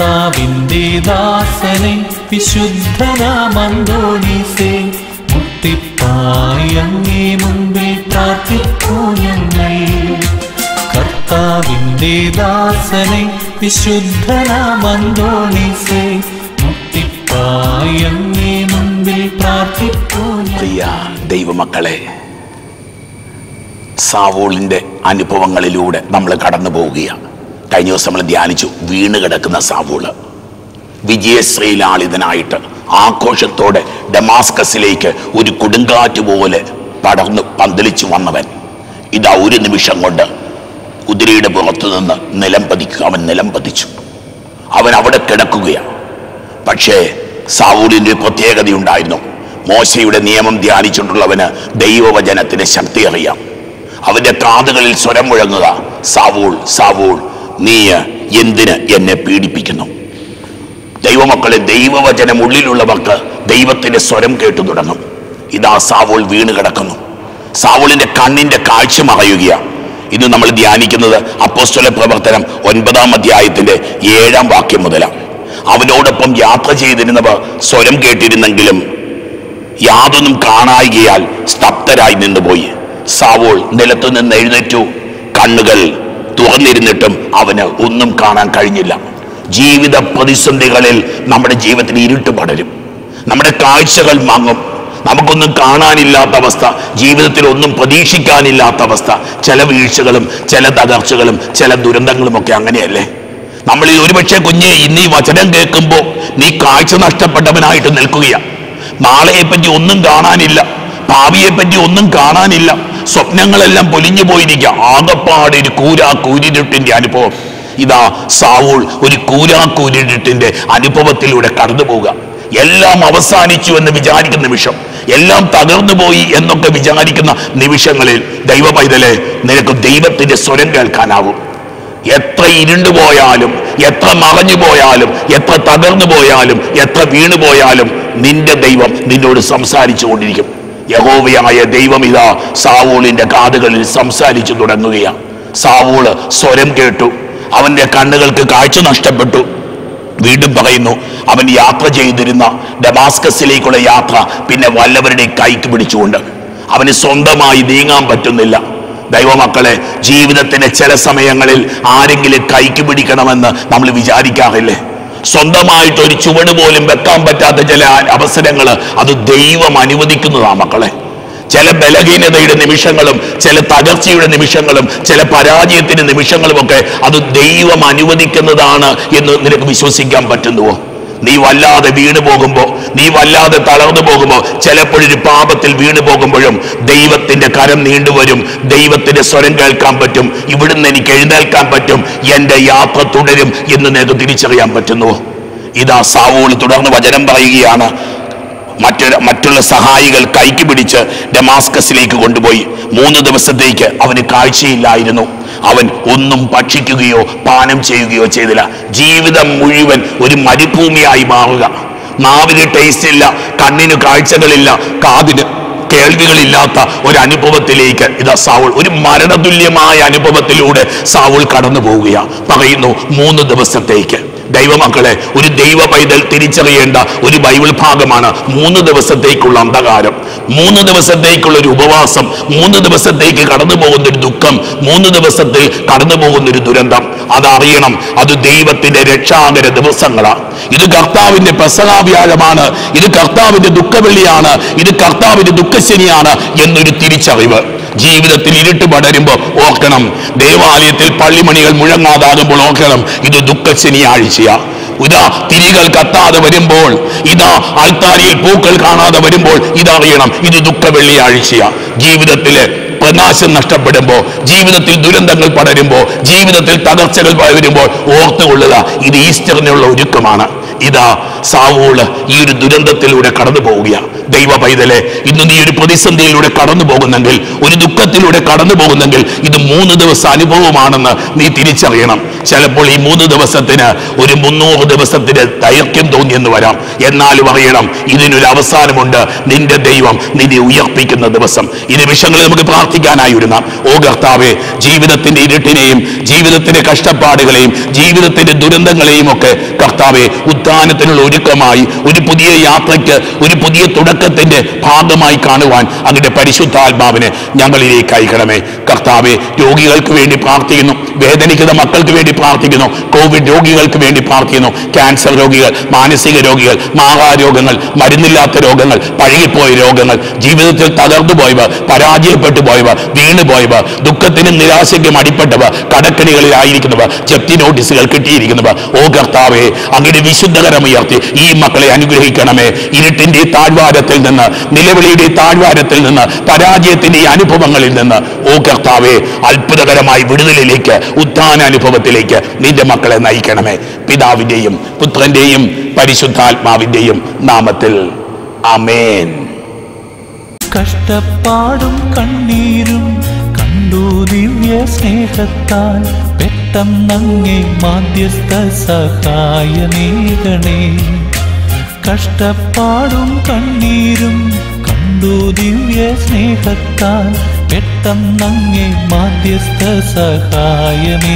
കർത്താവിൻ്റെ ദാസനെ വിശുദ്ധനാമന്തോണീസേ മുട്ടിപ്പായി അങ്ങേ മുമ്പിൽ പ്രാർത്ഥിക്കൂ ഞങ്ങൾ കർത്താവിൻ്റെ ദാസനെ പ്രിയ ദൈവമക്കളെ സാവോളിന്റെ അനുഭവങ്ങളിലൂടെ നമ്മൾ കടന്നു പോവുകയാണ്. കഴിഞ്ഞ ദിവസം നമ്മൾ ധ്യാനിച്ചു വീണ് കിടക്കുന്ന സാവൂൾ. വിജയശ്രീലാളിതനായിട്ട് ആഘോഷത്തോടെ ഡമാസ്കസിലേക്ക് ഒരു കൊടുങ്കാറ്റ് പോലെ പടർന്ന് പന്തലിച്ചു വന്നവൻ. ഇതാ ഒരു നിമിഷം കൊണ്ട് കുതിരയുടെ പുറത്തു നിന്ന് നിലം പതിക്കുക. അവൻ നിലം പതിച്ചു. അവൻ അവിടെ കിടക്കുകയാണ്. പക്ഷേ സാവൂലിന്റെ ഒരു പ്രത്യേകതയുണ്ടായിരുന്നു മോശയുടെ നിയമം ധ്യാനിച്ചിട്ടുള്ളവന് ദൈവവചനത്തിന് ശക്തി അറിയാം. അവന്റെ കാതുകളിൽ സ്വരം മുഴങ്ങുക സാവൂൾ സാവൂൾ നീ എന്തിന് എന്നെ പീഡിപ്പിക്കുന്നു? ദൈവമക്കളെ ദൈവവചനം ഉള്ളിലുള്ളവർക്ക് ദൈവത്തിന്റെ സ്വരം കേട്ടു തുടങ്ങും. ഇതാ സാവൂൾ വീണ് കിടക്കുന്നു. സാവൂളിന്റെ കണ്ണിന്റെ കാഴ്ച മറയുകയാണ്. ഇന്ന് നമ്മൾ ധ്യാനിക്കുന്നത് അപ്പോസ്തല പ്രവർത്തനം ഒൻപതാം അധ്യായത്തിന്റെ ഏഴാം വാക്യം മുതലാണ് അവനോടൊപ്പം യാത്ര ചെയ്തിരുന്നവർ സ്വരം കേട്ടിരുന്നെങ്കിലും യാതൊന്നും കാണായികയാൽ സ്തബ്ധരായി നിന്നുപോയി. സാവോൾ നിലത്തു നിന്ന് എഴുന്നേറ്റു. കണ്ണുകൾ തുറന്നിരുന്നിട്ടും അവന് ഒന്നും കാണാൻ കഴിഞ്ഞില്ല. ജീവിത പ്രതിസന്ധികളിൽ നമ്മുടെ ജീവിതത്തിൽ ഇരുട്ട് പടരും. നമ്മുടെ കാഴ്ചകൾ മങ്ങും. നമുക്കൊന്നും കാണാനില്ലാത്ത അവസ്ഥ. ജീവിതത്തിൽ ഒന്നും പ്രതീക്ഷിക്കാനില്ലാത്ത അവസ്ഥ. ചില വീഴ്ചകളും ചില തകർച്ചകളും ചില ദുരന്തങ്ങളും ഒക്കെ അങ്ങനെയല്ലേ? നമ്മൾ ഈ ഒരുപക്ഷെ കുഞ്ഞെ ഇന്ന് ഈ വചനം കേൾക്കുമ്പോൾ നീ കാഴ്ച നഷ്ടപ്പെട്ടവനായിട്ട് നിൽക്കുകയാണ് നാളെയെപ്പറ്റി ഒന്നും കാണാനില്ല. ഭാവിയെപ്പറ്റി ഒന്നും കാണാനില്ല. സ്വപ്നങ്ങളെല്ലാം പൊലിഞ്ഞു പോയിരിക്കുക ആകപ്പാട് ഒരു കൂരാ അനുഭവം. ഇതാ സാവൂൾ ഒരു കൂരാ അനുഭവത്തിലൂടെ കടന്നു പോവുക എല്ലാം അവസാനിച്ചു എന്ന് വിചാരിക്കുന്ന നിമിഷം എല്ലാം തകർന്നു പോയി എന്നൊക്കെ വിചാരിക്കുന്ന നിമിഷങ്ങളിൽ ദൈവ പൈതലെ നിനക്ക് ദൈവത്തിന്റെ സ്വരം കേൾക്കാനാവും. എത്ര ഇരുണ്ടു പോയാലും എത്ര മറഞ്ഞു പോയാലും എത്ര തകർന്നു പോയാലും എത്ര വീണു പോയാലും നിന്റെ ദൈവം നിന്നോട് സംസാരിച്ചു കൊണ്ടിരിക്കും. യഹോവയായ ദൈവം ഇതാ സാവൂളിന്റെ കാതുകളിൽ സംസാരിച്ചു തുടങ്ങുകയാണ്. സാവൂൾ സ്വരം കേട്ടു. അവന്റെ കണ്ണുകൾക്ക് കാഴ്ച നഷ്ടപ്പെട്ടു. വീണ്ടും പറയുന്നു അവൻ യാത്ര ചെയ്തിരുന്ന ഡമാസ്കസിലേക്കുള്ള യാത്ര പിന്നെ വല്ലവരുടെ കൈക്ക് പിടിച്ചുകൊണ്ട്. അവന് സ്വന്തമായി നീങ്ങാൻ പറ്റുന്നില്ല. ദൈവമക്കളെ ജീവിതത്തിന്റെ ചില സമയങ്ങളിൽ ആരെങ്കിലും കൈക്ക് പിടിക്കണമെന്ന് നമ്മൾ വിചാരിക്കാറില്ലേ? സ്വന്തമായിട്ട് ഒരു ചുവട് പോലും വെക്കാൻ പറ്റാത്ത ചില അവസരങ്ങൾ അത് ദൈവം അനുവദിക്കുന്നതാ മക്കളെ. ചില ബലഹീനതയുടെ നിമിഷങ്ങളും ചില തകർച്ചയുടെ നിമിഷങ്ങളും ചില പരാജയത്തിന്റെ നിമിഷങ്ങളും ഒക്കെ അത് ദൈവം അനുവദിക്കുന്നതാണ് എന്ന് നിനക്ക് വിശ്വസിക്കാൻ പറ്റുന്നുവോ? നീ വല്ലാതെ വീണു പോകുമ്പോ നീ വല്ലാതെ തളർന്നു പോകുമ്പോ ചിലപ്പോഴൊരു പാപത്തിൽ വീണു പോകുമ്പോഴും ദൈവത്തിന്റെ കരം നീണ്ടുവരും ദൈവത്തിന്റെ സ്വരം കേൾക്കാൻ പറ്റും ഇവിടുന്ന് എനിക്ക് എഴുന്നേൽക്കാൻ പറ്റും എന്റെ യാത്ര തുടരും എന്ന് നിനക്ക് തിരിച്ചറിയാൻ പറ്റുന്നുവോ? ഇതാ സാവൂൾ തുടർന്ന് വചനം പറയുകയാണ്. മറ്റൊരു മറ്റുള്ള സഹായികൾ കൈക്ക് പിടിച്ച് ഡമാസ്കസിലേക്ക് കൊണ്ടുപോയി. മൂന്ന് ദിവസത്തേക്ക് അവന് കാഴ്ചയില്ലായിരുന്നു. അവൻ ഒന്നും ഭക്ഷിക്കുകയോ പാനം ചെയ്യുകയോ ചെയ്തില്ല. ജീവിതം മുഴുവൻ ഒരു മരുഭൂമിയായി മാറുക. നാവിന് ടേസ്റ്റ് ഇല്ല കണ്ണിന് കാഴ്ചകളില്ല കാതിന് കേൾവികളില്ലാത്ത ഒരു അനുഭവത്തിലേക്ക് ഇതാ സാവുൾ. ഒരു മരണതുല്യമായ അനുഭവത്തിലൂടെ സാവുൾ കടന്നു പോവുകയാണ് പറയുന്നു മൂന്ന് ദിവസത്തേക്ക്. ദൈവമക്കളെ ഒരു ദൈവ പൈതൽ തിരിച്ചറിയേണ്ട ഒരു ബൈബിൾ ഭാഗമാണ് മൂന്ന് ദിവസത്തേക്കുള്ള അന്ധകാരം. മൂന്ന് ദിവസത്തേക്കുള്ള ഒരു ഉപവാസം മൂന്ന് ദിവസത്തേക്ക് കടന്നു പോകുന്ന ഒരു ദുഃഖം മൂന്ന് ദിവസത്തിൽ കടന്നു പോകുന്ന ഒരു ദുരന്തം. അതറിയണം അത് ദൈവത്തിന്റെ രക്ഷാകര ദിവസങ്ങളാണ്. ഇത് കർത്താവിന്റെ പെസകാവ്യാഴമാണ് ഇത് കർത്താവിന്റെ ദുഃഖവെള്ളിയാണ് ഇത് കർത്താവിന്റെ ദുഃഖശനിയാണ് എന്നൊരു തിരിച്ചറിവ് ജീവിതത്തിൽ ഇരുട്ട് പടരുമ്പോൾ ഓർക്കണം. ദേവാലയത്തിൽ പള്ളിമണികൾ മുഴങ്ങാതാകുമ്പോൾ ഓർക്കണം ഇത് ദുഃഖശനിയാഴ്ചയാ ഇതാ തിരികൾ കത്താതെ വരുമ്പോൾ ഇതാ ആൾത്താരിയിൽ പൂക്കൾ കാണാതെ വരുമ്പോൾ ഇതറിയണം ഇത് ദുഃഖ വെള്ളിയാഴ്ചയാ ജീവിതത്തിൽ പ്രകാശം നഷ്ടപ്പെടുമ്പോൾ ജീവിതത്തിൽ ദുരന്തങ്ങൾ പടരുമ്പോൾ ജീവിതത്തിൽ തകർച്ചകൾ വരുമ്പോൾ ഓർത്തുകൊള്ളുക ഇത് ഈസ്റ്ററിനുള്ള ഒരുക്കമാണ്. ഇതാ സാവൂൾ ഈ ഒരു ദുരന്തത്തിലൂടെ കടന്നു പോവുകയാണ് ദൈവ പൈതലെ ഇന്ന് നീ ഒരു പ്രതിസന്ധിയിലൂടെ കടന്നു പോകുന്നെങ്കിൽ ഒരു ദുഃഖത്തിലൂടെ കടന്നു പോകുന്നെങ്കിൽ ഇത് മൂന്ന് ദിവസ അനുഭവമാണെന്ന് നീ തിരിച്ചറിയണം. ചിലപ്പോൾ ഈ മൂന്ന് ദിവസത്തിന് ഒരു മുന്നൂറ് ദിവസത്തിന് ദൈർഘ്യം തോന്നിയെന്ന് വരാം. എന്നാലും അറിയണം ഇതിനൊരു അവസാനമുണ്ട്. നിന്റെ ദൈവം നിന്നെ ഉയർപ്പിക്കുന്ന ദിവസം. ഈ നിമിഷങ്ങളിൽ നമുക്ക് പ്രാർത്ഥിക്കാനായി ഒരുങ്ങാം ഓ കർത്താവെ ജീവിതത്തിന്റെ ഇരുട്ടിനെയും ജീവിതത്തിന്റെ കഷ്ടപ്പാടുകളെയും ജീവിതത്തിന്റെ ദുരന്തങ്ങളെയും ഒക്കെ കർത്താവെ ഉത്ഥാനത്തിനുള്ള ഒരുക്കമായി ഒരു പുതിയ യാത്രയ്ക്ക് ഒരു പുതിയ തുടക്കത്തിന്റെ ഭാഗമായി കാണുവാൻ അങ്ങയുടെ പരിശുദ്ധാത്മാവിനെ ഞങ്ങളിലേക്ക് അയക്കണമേ. കർത്താവെ രോഗികൾക്ക് വേണ്ടി പ്രാർത്ഥിക്കുന്നു. വേദനിക്കുന്ന മക്കൾക്ക് വേണ്ടി പ്രാർത്ഥിക്കുന്നു. കോവിഡ് രോഗികൾക്ക് വേണ്ടി പ്രാർത്ഥിക്കുന്നു. ക്യാൻസർ രോഗികൾ മാനസിക രോഗികൾ മാഹാരോഗങ്ങൾ മരുന്നില്ലാത്ത രോഗങ്ങൾ പഴകിപ്പോയ രോഗങ്ങൾ ജീവിതത്തിൽ തകർന്നു പോയവർ പരാജയപ്പെട്ടു പോയവർ വീണു ദുഃഖത്തിനും നിരാശയ്ക്കും അടിപ്പെട്ടവർ കടക്കണികളിലായിരിക്കുന്നവർ ജപ്തി നോട്ടീസുകൾ കിട്ടിയിരിക്കുന്നവർ. ഓ കർത്താവെ അങ്ങനെ വിശുദ്ധകരമുയർത്തി ഈ മക്കളെ അനുഗ്രഹിക്കണമേ. ഇരുട്ടിന്റെ താഴ്വാരത്തിൽ നിന്ന് നിലവിളിയുടെ താഴ്വാരത്തിൽ നിന്ന് പരാജയത്തിന്റെ അനുഭവങ്ങളിൽ നിന്ന് ഓ കർത്താവെ അത്ഭുതകരമായി വിടുതലിലേക്ക് ഉത്ഥാന അനുഭവത്തിലേക്ക് നിന്റെ മക്കളെ നയിക്കണമേ. പിതാവിന്റെയും പുത്രന്റെയും പരിശുദ്ധാത്മാവിന്റെയും നാമത്തിൽ. അമേൻ കഷ്ടപ്പാടും കണ്ണീരും കണ്ടു ദിവ്യ സ്നേഹത്താൽ പെട്ടെന്നങ്ങേ മാധ്യസ്ഥ സഹായമേകണേ കഷ്ടപ്പാടും കണ്ണീരും കണ്ടു ദിവ്യ സ്നേഹത്താൽ പെട്ടെന്നങ്ങേ മാധ്യസ്ഥ സഹായമേകണേ